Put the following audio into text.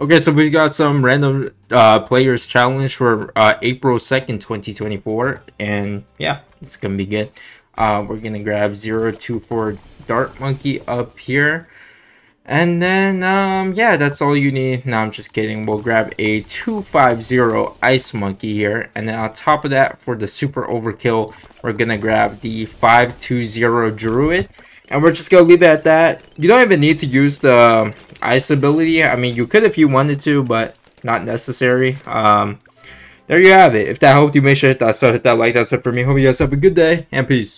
Okay, so we've got some random uh, players challenge for uh, April 2nd, 2024. And yeah, it's going to be good. Uh, we're going to grab 024 Dart Monkey up here. And then, um, yeah, that's all you need. No, I'm just kidding. We'll grab a 250 Ice Monkey here. And then on top of that, for the Super Overkill, we're going to grab the 520 Druid. And we're just to leave it at that. You don't even need to use the ice ability. I mean, you could if you wanted to, but not necessary. Um, there you have it. If that helped you, make sure to hit that sub, hit that like. That's it for me. Hope you guys have a good day, and peace.